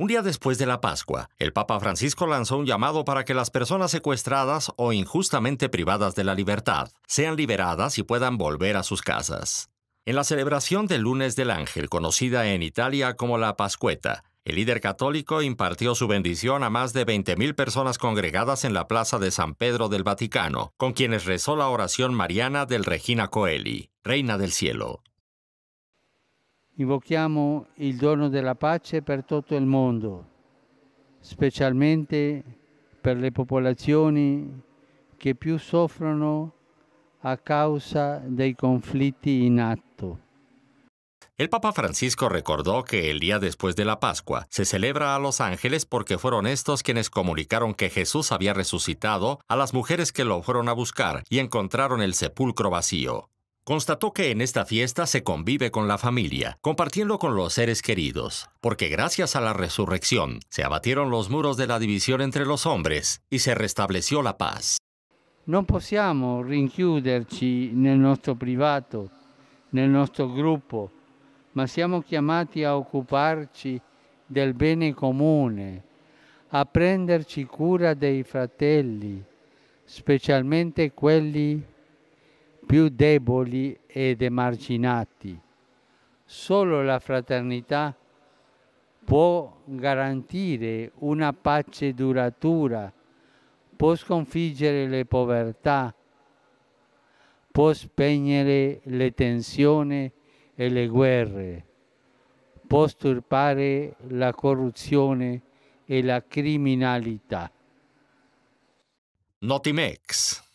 Un día después de la Pascua, el Papa Francisco lanzó un llamado para que las personas secuestradas o injustamente privadas de la libertad sean liberadas y puedan volver a sus casas. En la celebración del lunes del ángel, conocida en Italia como la Pascueta, el líder católico impartió su bendición a más de 20.000 personas congregadas en la plaza de San Pedro del Vaticano, con quienes rezó la oración mariana del Regina Coeli, Reina del Cielo. Invochiamo il dono della pace per tutto il mondo, specialmente per le popolazioni che più soffrono a causa dei conflitti in atto. El Papa Francisco recordó que el día después de la Pascua se celebra a los ángeles porque fueron estos quienes comunicaron que Jesús había resucitado a las mujeres que lo fueron a buscar y encontraron el sepulcro vacío. Constató que en esta fiesta se convive con la familia, compartiendo con los seres queridos, porque gracias a la resurrección se abatieron los muros de la división entre los hombres y se restableció la paz. Non possiamo rinchiuderci nel nostro privato, nel nostro gruppo, ma siamo chiamati a occuparci del bene comune, a prenderci cura dei fratelli, specialmente quelli più deboli ed emarginati. Solo la fraternità può garantire una pace duratura, può sconfiggere le povertà, può spegnere le tensioni e le guerre, può sturpare la corruzione e la criminalità. Notimex.